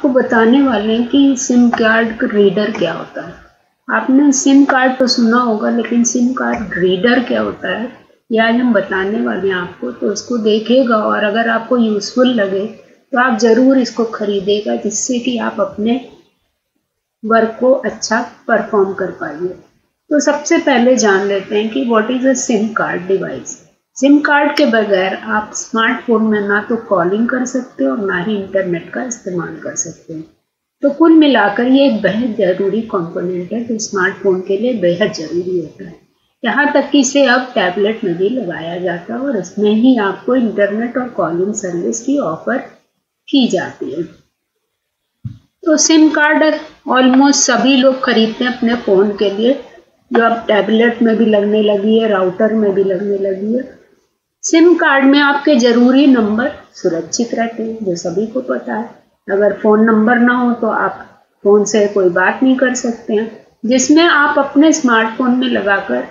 आपको बताने वाले हैं कि सिम कार्ड रीडर क्या होता है। आपने सिम कार्ड तो सुना होगा, लेकिन सिम कार्ड रीडर क्या होता है, ये आज हम बताने वाले हैं आपको तो उसको देखेगा और अगर आपको यूज़फुल लगे तो आप ज़रूर इसको खरीदेगा, जिससे कि आप अपने वर्क को अच्छा परफॉर्म कर पाइए। तो सबसे पहले जान लेते हैं कि what is a SIM card device SIM card के बगैर आप स्मार्टफ़ोन में ना तो कॉलिंग कर सकते हो और ना ही इंटरनेट का इस्तेमाल कर सकते हैं। तो कुल मिलाकर ये एक बेहद ज़रूरी कंपोनेंट है जो स्मार्टफ़ोन के लिए बेहद ज़रूरी होता है। यहाँ तक कि इसे अब टैबलेट में भी लगाया जाता है और इसमें ही आपको इंटरनेट और कॉलिंग सर्विस की ऑफ़र की जाती है। तो सिम कार्ड ऑलमोस्ट सभी लोग खरीदते हैं अपने फ़ोन के लिए, जो अब टैबलेट में भी लगने लगी है राउटर में भी लगने लगी है। सिम कार्ड में आपके ज़रूरी नंबर सुरक्षित रहते हैं, जो सभी को पता है। अगर फ़ोन नंबर ना हो तो आप फ़ोन से कोई बात नहीं कर सकते हैं, जिसमें आप अपने स्मार्टफ़ोन में लगाकर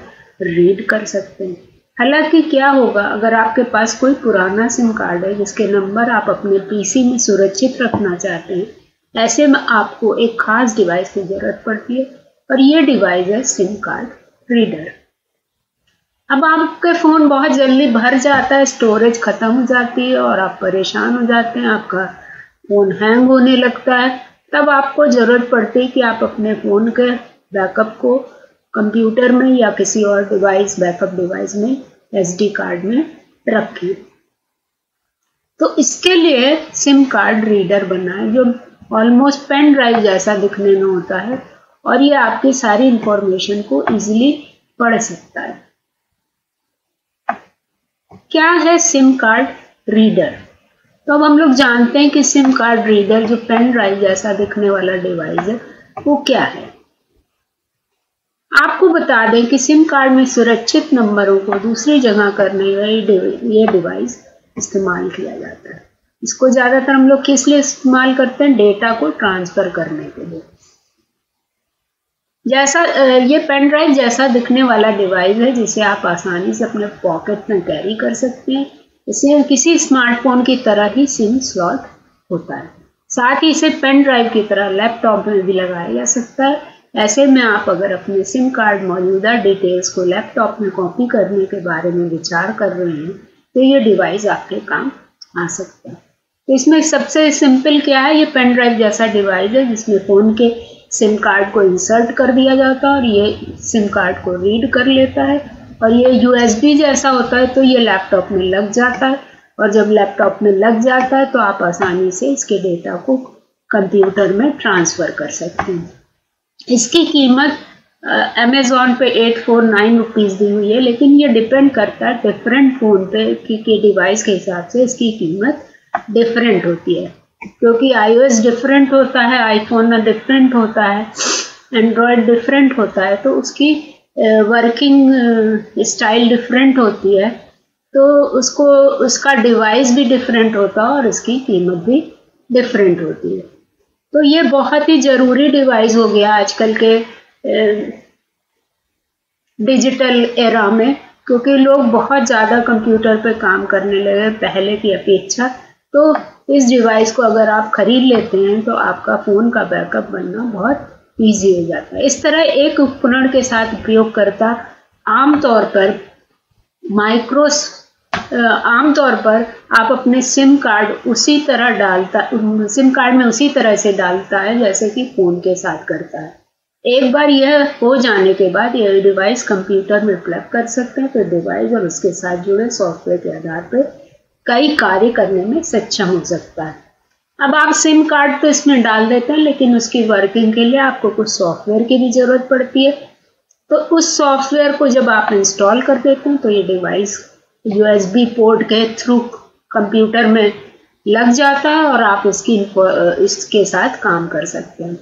रीड कर सकते हैं। हालाँकि क्या होगा, अगर आपके पास कोई पुराना सिम कार्ड है, जिसके नंबर आप अपने पीसी में सुरक्षित रखना चाहते हैं, ऐसे में आपको एक खास डिवाइस की ज़रूरत पड़ती है, और ये डिवाइस है सिम कार्ड रीडर। अब आपके फ़ोन बहुत जल्दी भर जाता है स्टोरेज ख़त्म हो जाती है और आप परेशान हो जाते हैं, आपका फ़ोन हैंग होने लगता है। तब आपको ज़रूरत पड़ती है कि आप अपने फ़ोन के बैकअप को कंप्यूटर में या किसी और डिवाइस बैकअप डिवाइस में एसडी कार्ड में रखें। तो इसके लिए सिम कार्ड रीडर बना जो ऑलमोस्ट पेन ड्राइव जैसा दिखने में होता है और ये आपकी सारी इंफॉर्मेशन को इजीली पढ़ सकता है। क्या है सिम कार्ड रीडर तो अब हम लोग जानते हैं कि सिम कार्ड रीडर जो पेन ड्राइव जैसा दिखने वाला डिवाइस है, वो क्या है? आपको बता दें कि सिम कार्ड में सुरक्षित नंबरों को दूसरी जगह करने वाली ये डिवाइस इस्तेमाल किया जाता है। इसको ज़्यादातर हम लोग किस लिए इस्तेमाल करते हैं? डेटा को ट्रांसफ़र करने के लिए। जैसा ये पेन ड्राइव जैसा दिखने वाला डिवाइस है, जिसे आप आसानी से अपने पॉकेट में कैरी कर सकते हैं। इसे किसी स्मार्टफ़ोन की तरह ही सिम स्लॉट होता है। साथ ही इसे पेन ड्राइव की तरह लैपटॉप में भी लगाया जा सकता है। ऐसे में आप अगर अपने सिम कार्ड मौजूदा डिटेल्स को लैपटॉप में कॉपी करने के बारे में विचार कर रहे हैं तो ये डिवाइस आपके काम आ सकता है। तो इसमें सबसे सिंपल क्या है? ये पेन ड्राइव जैसा डिवाइस है, जिसमें फ़ोन के सिम कार्ड को इंसर्ट कर दिया जाता है और ये सिम कार्ड को रीड कर लेता है। और ये यूएसबी जैसा होता है तो ये लैपटॉप में लग जाता है। और जब लैपटॉप में लग जाता है तो आप आसानी से इसके डेटा को कंप्यूटर में ट्रांसफ़र कर सकते हैं। इसकी कीमत अमेज़ोन पे एट फोर नाइन रुपीज़ दी हुई है, लेकिन ये डिपेंड करता है डिफरेंट फ़ोन पे की, के डिवाइस के हिसाब से इसकी कीमत डिफरेंट होती है। क्योंकि आईओएस डिफरेंट होता है आईफोन में डिफरेंट होता है एंड्रॉयड डिफरेंट होता है तो उसकी वर्किंग स्टाइल डिफरेंट होती है। तो उसको, उसका डिवाइस भी डिफरेंट होता है और उसकी कीमत भी डिफरेंट होती है। तो ये बहुत ही ज़रूरी डिवाइस हो गया आजकल के डिजिटल एरा में, क्योंकि लोग बहुत ज़्यादा कंप्यूटर पे काम करने लगे पहले की अपेक्षा। तो इस डिवाइस को अगर आप ख़रीद लेते हैं तो आपका फ़ोन का बैकअप बनना बहुत ईजी हो जाता है। इस तरह एक उपकरण के साथ उपयोगकर्ता आमतौर पर माइक्रोस आमतौर पर आप अपने सिम कार्ड उसी तरह डालता सिम कार्ड में उसी तरह से डालता है, जैसे कि फ़ोन के साथ करता है। एक बार यह हो जाने के बाद यह डिवाइस कंप्यूटर में प्लग कर सकते हैं तो डिवाइस और उसके साथ जुड़े सॉफ्टवेयर के आधार पर कई कार्य करने में सक्षम हो सकता है। अब आप सिम कार्ड तो इसमें डाल देते हैं, लेकिन उसकी वर्किंग के लिए आपको कुछ सॉफ्टवेयर की भी ज़रूरत पड़ती है। तो उस सॉफ्टवेयर को जब आप इंस्टॉल कर देते हैं तो ये डिवाइस यूएसबी पोर्ट के थ्रू कंप्यूटर में लग जाता है और आप इसकी इसके साथ काम कर सकते हैं।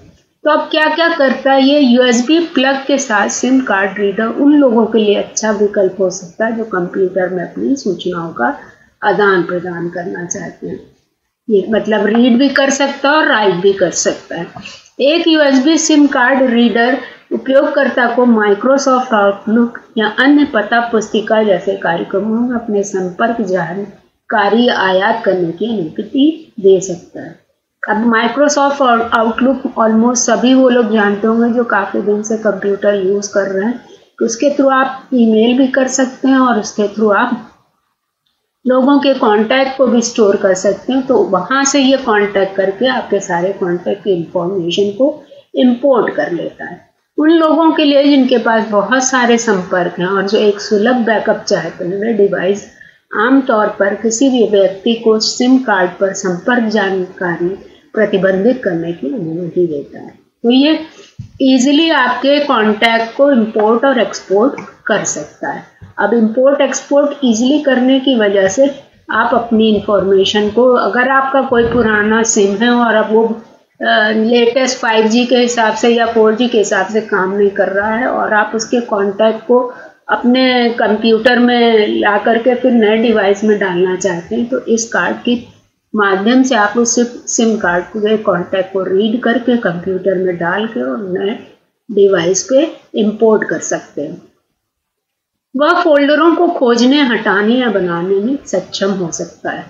तो अब क्या क्या करता है ये यूएसबी प्लग के साथ सिम कार्ड रीडर उन लोगों के लिए अच्छा विकल्प हो सकता है जो कंप्यूटर में अपनी सूचनाओं का आदान प्रदान करना चाहते हैं। ये मतलब रीड भी कर सकता है और राइट भी कर सकता है। एक यूएसबी सिम कार्ड रीडर उपयोगकर्ता को माइक्रोसॉफ्ट आउटलुक या अन्य पता पुस्तिका जैसे कार्यक्रमों में अपने संपर्क जानकारी आयात करने की अनुमति दे सकता है। अब माइक्रोसॉफ्ट आउटलुक ऑलमोस्ट सभी वो लोग जानते होंगे जो काफ़ी दिन से कंप्यूटर यूज़ कर रहे हैं। तो उसके थ्रू आप ईमेल भी कर सकते हैं और उसके थ्रू आप लोगों के कांटेक्ट को भी स्टोर कर सकते हैं तो वहाँ से ये कांटेक्ट करके आपके सारे कांटेक्ट की इंफॉर्मेशन को इंपोर्ट कर लेता है। उन लोगों के लिए जिनके पास बहुत सारे संपर्क हैं और जो एक सुलभ बैकअप चाहते हैं वे डिवाइस आमतौर पर किसी भी व्यक्ति को सिम कार्ड पर संपर्क जानकारी प्रतिबंधित करने की अनुमति देता है। तो ये इजीली आपके कॉन्टैक्ट को इंपोर्ट और एक्सपोर्ट कर सकता है। अब इंपोर्ट एक्सपोर्ट इजीली करने की वजह से आप अपनी इंफॉर्मेशन को, अगर आपका कोई पुराना सिम है और अब वो लेटेस्ट 5G के हिसाब से या 4G के हिसाब से काम नहीं कर रहा है और आप उसके कॉन्टैक्ट को अपने कंप्यूटर में ला करके फिर नए डिवाइस में डालना चाहते हैं तो इस कार्ड की माध्यम से आप उस सिम कार्ड के कॉन्टैक्ट को रीड करके कंप्यूटर में डाल के और नए डिवाइस पे इंपोर्ट कर सकते हैं। वह फोल्डरों को खोजने, हटाने या बनाने में सक्षम हो सकता है।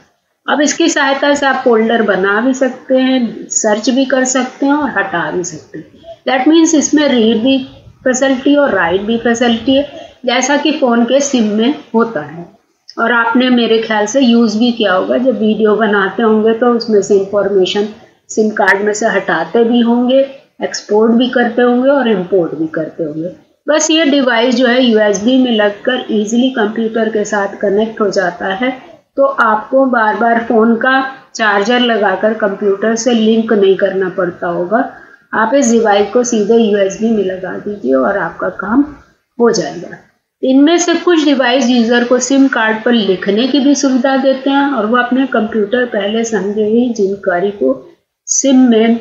अब इसकी सहायता से आप फोल्डर बना भी सकते हैं, सर्च भी कर सकते हैं और हटा भी सकते हैं। दैट मीन्स इसमें रीड भी फैसिलिटी और राइट भी फैसिलिटी है, जैसा कि फ़ोन के सिम में होता है। और आपने मेरे ख्याल से यूज़ भी किया होगा, जब वीडियो बनाते होंगे तो उसमें से इंफॉर्मेशन सिम कार्ड में से हटाते भी होंगे एक्सपोर्ट भी करते होंगे और इम्पोर्ट भी करते होंगे। बस ये डिवाइस जो है यूएसबी में लगकर इजीली कंप्यूटर के साथ कनेक्ट हो जाता है। तो आपको बार बार फ़ोन का चार्जर लगाकर कंप्यूटर से लिंक नहीं करना पड़ता होगा। आप इस डिवाइस को सीधे यूएसबी में लगा दीजिए और आपका काम हो जाएगा। इनमें से कुछ डिवाइस यूज़र को सिम कार्ड पर लिखने की भी सुविधा देते हैं और वो अपने कंप्यूटर पहले समझे हुई जानकारी को सिम में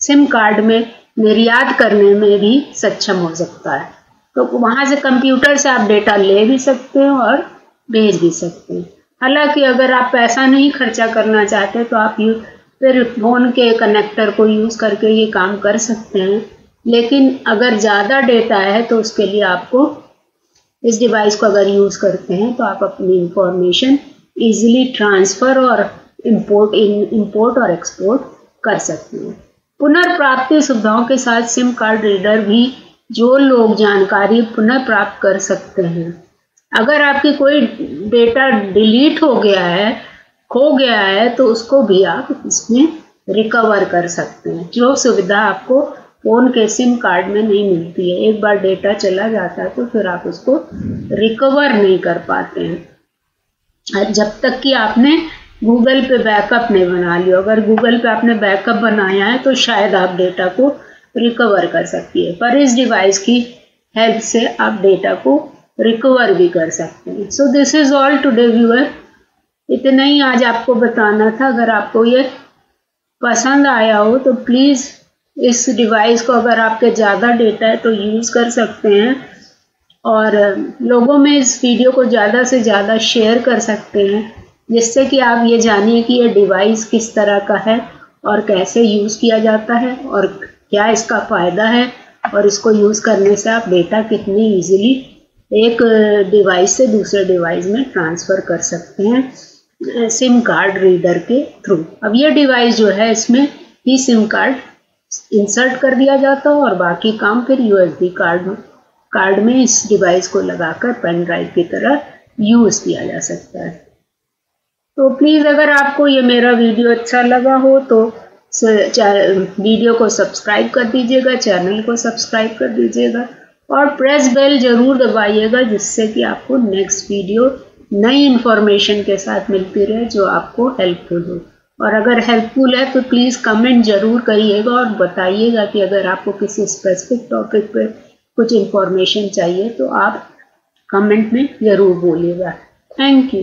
सिम कार्ड में निर्यात करने में भी सक्षम हो सकता है। तो वहाँ से कंप्यूटर से आप डेटा ले भी सकते हैं और भेज भी सकते हैं। हालाँकि अगर आप पैसा नहीं खर्चा करना चाहते तो आप यू, फिर फ़ोन के कनेक्टर को यूज़ करके ये काम कर सकते हैं। लेकिन अगर ज़्यादा डेटा है तो उसके लिए आपको इस डिवाइस को अगर यूज़ करते हैं तो आप अपनी इंफॉर्मेशन इजीली ट्रांसफ़र और इंपोर्ट इन इंपोर्ट और एक्सपोर्ट कर सकते हैं। पुनर्प्राप्ति सुविधाओं के साथ सिम कार्ड रीडर भी, जो लोग जानकारी पुनः प्राप्त कर सकते हैं। अगर आपकी कोई डेटा डिलीट हो गया है, खो गया है तो उसको भी आप इसमें रिकवर कर सकते हैं। जो सुविधा आपको फ़ोन के सिम कार्ड में नहीं मिलती है, एक बार डेटा चला जाता है तो फिर आप उसको रिकवर नहीं कर पाते हैं। जब तक कि आपने गूगल पे बैकअप नहीं बना लिया। अगर गूगल पे आपने बैकअप बनाया है तो शायद आप डेटा को रिकवर कर सकती है। पर इस डिवाइस की हेल्प से आप डेटा को रिकवर भी कर सकते हैं। So this is all today viewer इतना ही आज आपको बताना था। अगर आपको ये पसंद आया हो तो प्लीज़ इस डिवाइस को अगर आपके ज़्यादा डेटा है तो यूज़ कर सकते हैं। और लोगों में इस वीडियो को ज़्यादा से ज़्यादा शेयर कर सकते हैं। जिससे कि आप ये जानिए कि ये डिवाइस किस तरह का है और कैसे यूज़ किया जाता है और क्या इसका फ़ायदा है और इसको यूज़ करने से आप डेटा कितनी इजीली एक डिवाइस से दूसरे डिवाइस में ट्रांसफ़र कर सकते हैं सिम कार्ड रीडर के थ्रू अब ये डिवाइस जो है, इसमें ही सिम कार्ड इंसर्ट कर दिया जाता है और बाकी काम फिर यूएसबी कार्ड कार्ड में इस डिवाइस को लगाकर पेन ड्राइव की तरह यूज़ किया जा सकता है। तो प्लीज़ अगर आपको ये मेरा वीडियो अच्छा लगा हो तो वीडियो को सब्सक्राइब कर दीजिएगा चैनल को सब्सक्राइब कर दीजिएगा और प्रेस बेल ज़रूर दबाइएगा जिससे कि आपको नेक्स्ट वीडियो नई इन्फॉर्मेशन के साथ मिलती रहे जो आपको हेल्पफुल हो। और अगर हेल्पफुल है तो प्लीज़ कमेंट ज़रूर करिएगा और बताइएगा कि अगर आपको किसी स्पेसिफिक टॉपिक पर कुछ इन्फॉर्मेशन चाहिए तो आप कमेंट में ज़रूर बोलिएगा। Thank you